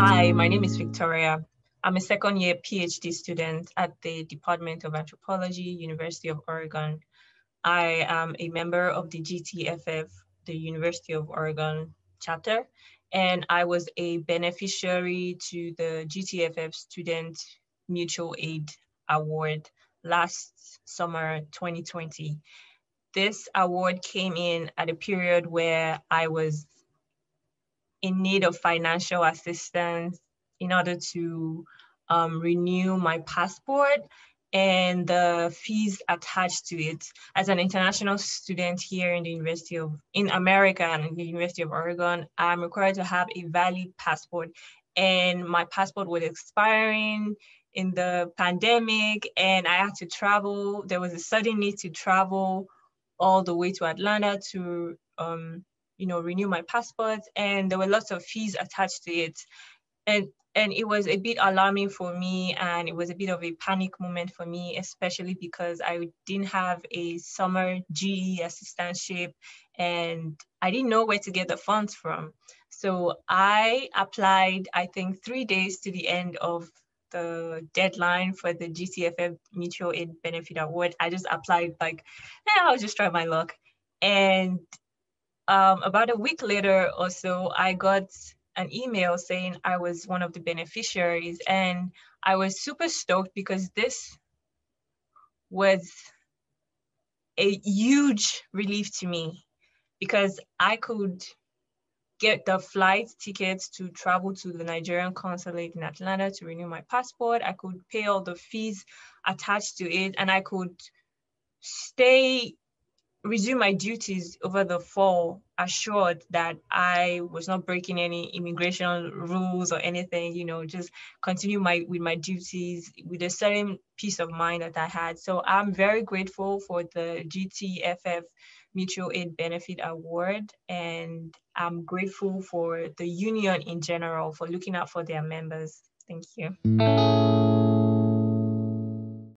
Hi, my name is Victoria. I'm a second year PhD student at the Department of Anthropology, University of Oregon. I am a member of the GTFF, the University of Oregon chapter, and I was a beneficiary to the GTFF Student Mutual Aid Award last summer 2020. This award came in at a period where I was in need of financial assistance in order to um, renew my passport and the fees attached to it. As an international student here in the University of, in America and the University of Oregon, I'm required to have a valid passport and my passport was expiring in the pandemic and I had to travel. There was a sudden need to travel all the way to Atlanta to um, you know, renew my passport and there were lots of fees attached to it. And and it was a bit alarming for me and it was a bit of a panic moment for me, especially because I didn't have a summer GE assistantship and I didn't know where to get the funds from. So I applied, I think, three days to the end of the deadline for the GTFF Mutual Aid Benefit Award. I just applied like, yeah, I'll just try my luck. And um, about a week later or so, I got an email saying I was one of the beneficiaries. And I was super stoked because this was a huge relief to me because I could get the flight tickets to travel to the Nigerian consulate in Atlanta to renew my passport. I could pay all the fees attached to it and I could stay resume my duties over the fall assured that I was not breaking any immigration rules or anything, you know, just continue my with my duties with a certain peace of mind that I had. So I'm very grateful for the GTFF Mutual Aid Benefit Award and I'm grateful for the union in general for looking out for their members. Thank you.